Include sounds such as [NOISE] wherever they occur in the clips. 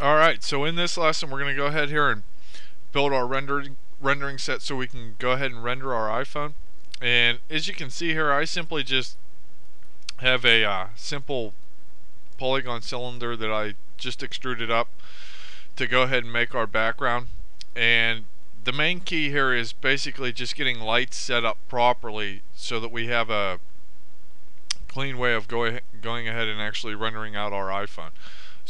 Alright, so in this lesson we're going to go ahead here and build our rendering rendering set so we can go ahead and render our iPhone. And as you can see here, I simply just have a uh, simple polygon cylinder that I just extruded up to go ahead and make our background. And the main key here is basically just getting lights set up properly so that we have a clean way of going going ahead and actually rendering out our iPhone.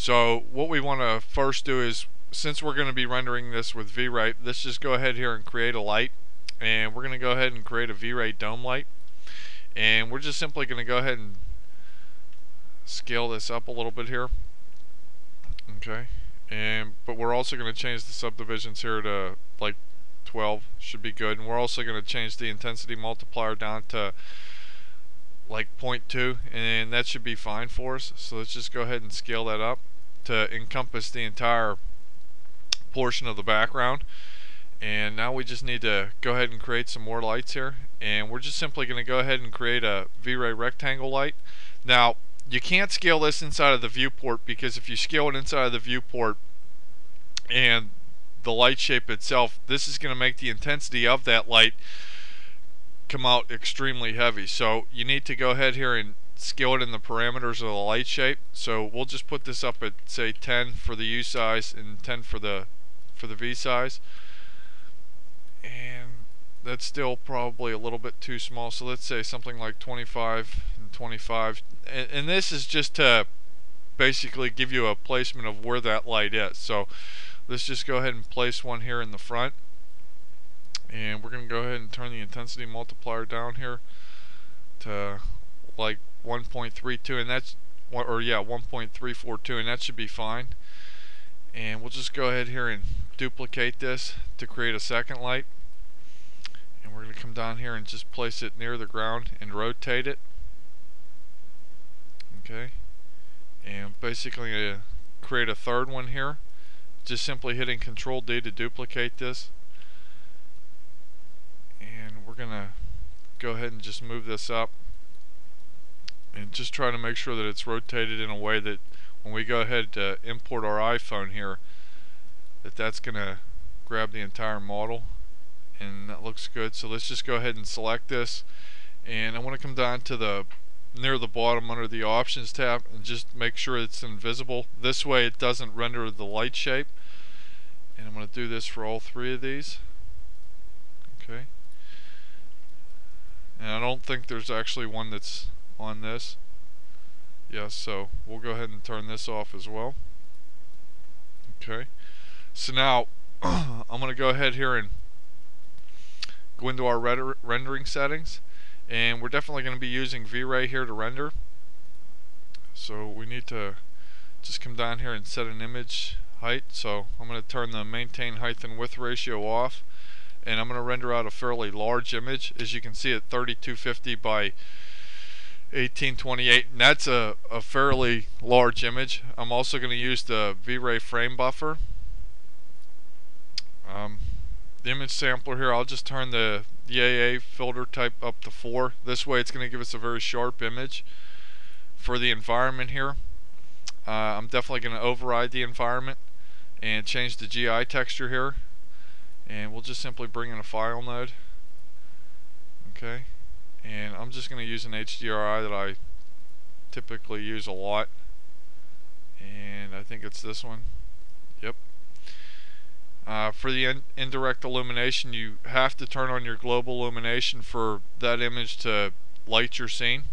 So what we want to first do is, since we're going to be rendering this with V-Ray, let's just go ahead here and create a light. And we're going to go ahead and create a V-Ray dome light. And we're just simply going to go ahead and scale this up a little bit here. Okay. And but we're also going to change the subdivisions here to like 12 should be good. And we're also going to change the intensity multiplier down to like 0.2 and that should be fine for us so let's just go ahead and scale that up to encompass the entire portion of the background. And now we just need to go ahead and create some more lights here. And we're just simply going to go ahead and create a V-Ray rectangle light. Now you can't scale this inside of the viewport because if you scale it inside of the viewport and the light shape itself this is going to make the intensity of that light come out extremely heavy. So you need to go ahead here and it in the parameters of the light shape. So we'll just put this up at say 10 for the U size and 10 for the for the V size. And that's still probably a little bit too small. So let's say something like 25 and 25. And, and this is just to basically give you a placement of where that light is. So let's just go ahead and place one here in the front and we're going to go ahead and turn the intensity multiplier down here to like 1.32 and that's or yeah 1.342 and that should be fine. And we'll just go ahead here and duplicate this to create a second light. And we're going to come down here and just place it near the ground and rotate it. Okay. And basically uh, create a third one here. Just simply hitting control D to duplicate this. And we're going to go ahead and just move this up and just try to make sure that it's rotated in a way that when we go ahead to import our iPhone here that that's going to grab the entire model and that looks good. So let's just go ahead and select this. And I want to come down to the near the bottom under the options tab and just make sure it's invisible. This way it doesn't render the light shape. And I'm going to do this for all three of these. Okay. And I don't think there's actually one that's on this. Yes, so we'll go ahead and turn this off as well. Okay. So now [CLEARS THROAT] I'm going to go ahead here and go into our rendering settings and we're definitely going to be using V-Ray here to render. So we need to just come down here and set an image height. So I'm going to turn the maintain height and width ratio off and I'm going to render out a fairly large image as you can see at 3250 by 1828 and that's a, a fairly large image. I'm also going to use the V-Ray frame buffer. Um, the image sampler here I'll just turn the, the AA filter type up to 4 this way it's going to give us a very sharp image for the environment here. Uh, I'm definitely going to override the environment and change the GI texture here. And we'll just simply bring in a file node. Okay and I'm just going to use an HDRI that I typically use a lot. And I think it's this one. Yep. Uh, for the in indirect illumination you have to turn on your global illumination for that image to light your scene.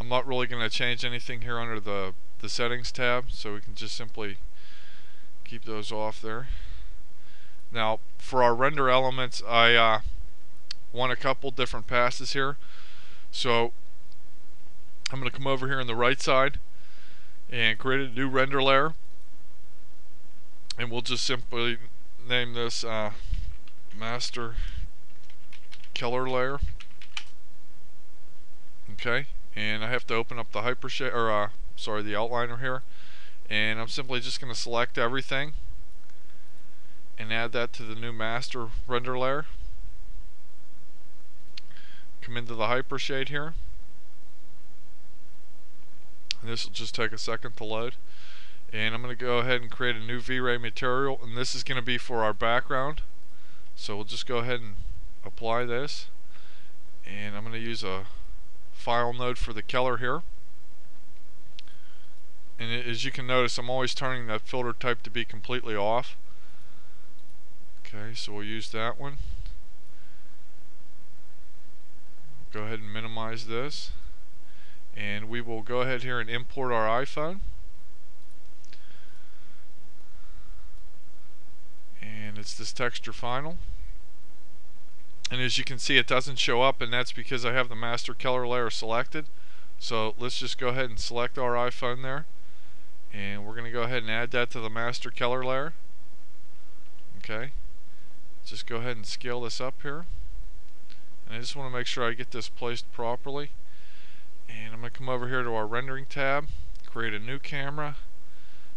I'm not really going to change anything here under the the settings tab so we can just simply keep those off there. Now, for our render elements, I uh, want a couple different passes here. So, I'm going to come over here on the right side and create a new render layer. And we'll just simply name this uh, master killer layer. Okay, and I have to open up the hypershade or uh, sorry, the outliner here and I'm simply just going to select everything and add that to the new master render layer come into the hypershade here. This will just take a second to load. And I'm going to go ahead and create a new V-Ray material and this is going to be for our background. So we'll just go ahead and apply this. And I'm going to use a file node for the color here. And as you can notice I'm always turning that filter type to be completely off. Okay so we'll use that one go ahead and minimize this. And we will go ahead here and import our iPhone. And it's this texture final. And as you can see it doesn't show up and that's because I have the master color layer selected. So let's just go ahead and select our iPhone there. And we're gonna go ahead and add that to the master color layer. Okay. Just go ahead and scale this up here and I just want to make sure I get this placed properly. And I'm going to come over here to our rendering tab create a new camera.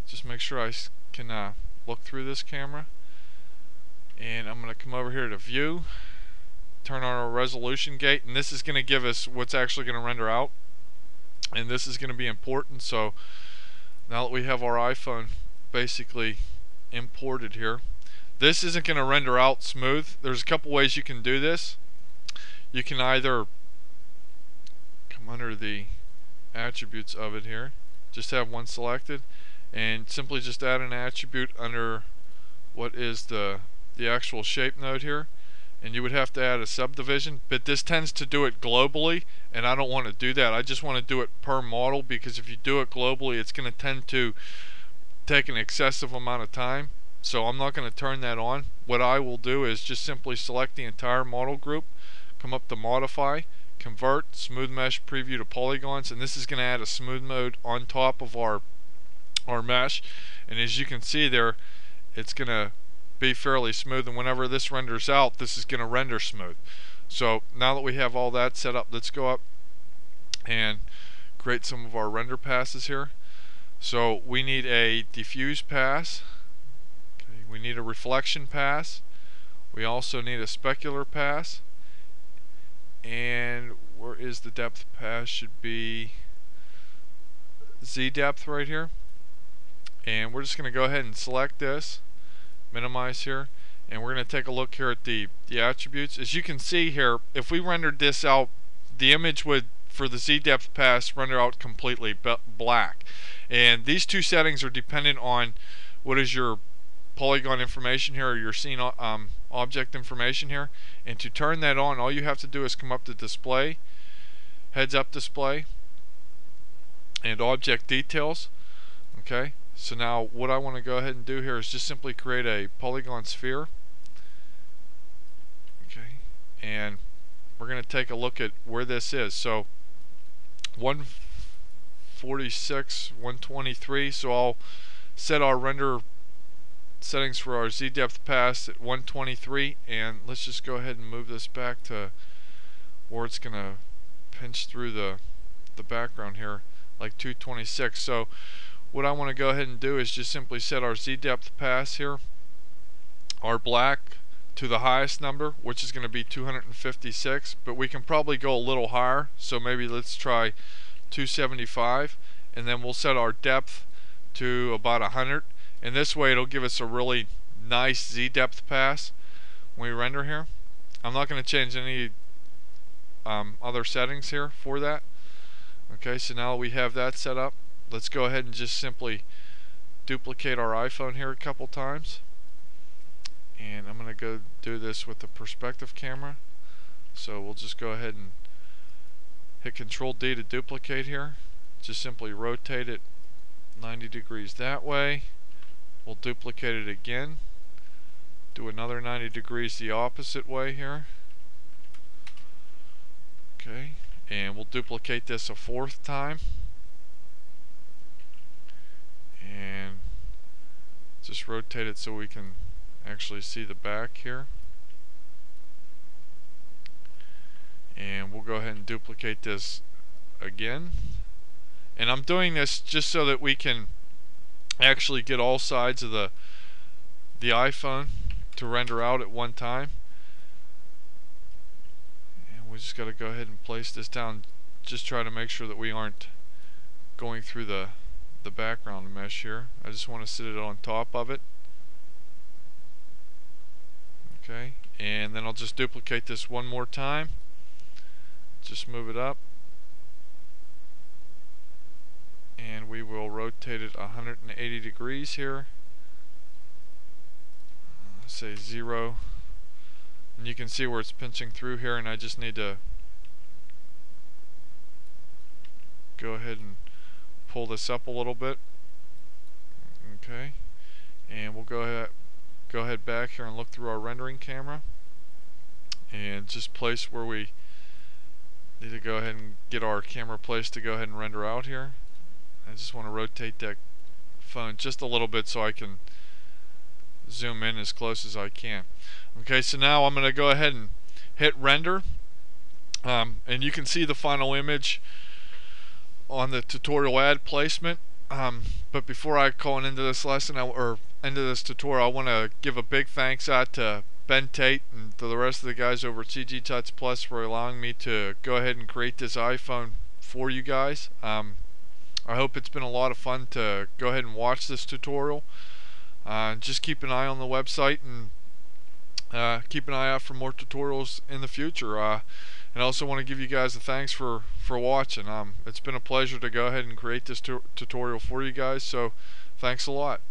Just make sure I can uh, look through this camera. And I'm going to come over here to view turn on our resolution gate and this is going to give us what's actually going to render out. And this is going to be important so now that we have our iPhone basically imported here this isn't going to render out smooth. There's a couple ways you can do this you can either come under the attributes of it here. Just have one selected and simply just add an attribute under what is the the actual shape node here. And you would have to add a subdivision but this tends to do it globally and I don't want to do that. I just want to do it per model because if you do it globally it's going to tend to take an excessive amount of time. So I'm not going to turn that on. What I will do is just simply select the entire model group come up to modify convert smooth mesh preview to polygons and this is going to add a smooth mode on top of our our mesh. And as you can see there it's going to be fairly smooth and whenever this renders out this is going to render smooth. So now that we have all that set up let's go up and create some of our render passes here. So we need a diffuse pass. Okay, we need a reflection pass. We also need a specular pass and where is the depth pass should be Z depth right here. And we're just going to go ahead and select this minimize here and we're going to take a look here at the the attributes. As you can see here if we rendered this out the image would for the Z depth pass render out completely black. And these two settings are dependent on what is your polygon information here or your scene um, object information here. And to turn that on all you have to do is come up to display heads up display and object details. Okay? So now what I want to go ahead and do here is just simply create a polygon sphere. Okay? And we're going to take a look at where this is. So 146 123 so I'll set our render settings for our Z depth pass at 123 and let's just go ahead and move this back to where it's gonna pinch through the the background here like 226 so what I want to go ahead and do is just simply set our Z depth pass here our black to the highest number which is going to be 256 but we can probably go a little higher so maybe let's try 275 and then we'll set our depth to about 100 and this way it'll give us a really nice Z depth pass when we render here. I'm not going to change any um, other settings here for that. Okay, so now we have that set up. Let's go ahead and just simply duplicate our iPhone here a couple times. And I'm going to go do this with the perspective camera. So we'll just go ahead and hit Control D to duplicate here. Just simply rotate it 90 degrees that way. We'll duplicate it again. Do another 90 degrees the opposite way here. Okay, and we'll duplicate this a fourth time. And just rotate it so we can actually see the back here. And we'll go ahead and duplicate this again. And I'm doing this just so that we can actually get all sides of the the iPhone to render out at one time and we just got to go ahead and place this down just try to make sure that we aren't going through the the background mesh here. I just want to sit it on top of it. Okay, and then I'll just duplicate this one more time. Just move it up. And we will rotate it 180 degrees here. Say zero. And you can see where it's pinching through here and I just need to go ahead and pull this up a little bit. Okay. And we'll go ahead go ahead back here and look through our rendering camera and just place where we need to go ahead and get our camera placed to go ahead and render out here. I just want to rotate that phone just a little bit so I can zoom in as close as I can. Okay, so now I'm going to go ahead and hit render um, and you can see the final image on the tutorial ad placement. Um, but before I go into this lesson, I, or into this tutorial, I want to give a big thanks out to Ben Tate and to the rest of the guys over at CG Tuts Plus for allowing me to go ahead and create this iPhone for you guys. Um, I hope it's been a lot of fun to go ahead and watch this tutorial. Uh, just keep an eye on the website and uh, keep an eye out for more tutorials in the future. Uh, and I also want to give you guys a thanks for for watching. Um, it's been a pleasure to go ahead and create this tutorial for you guys. So thanks a lot.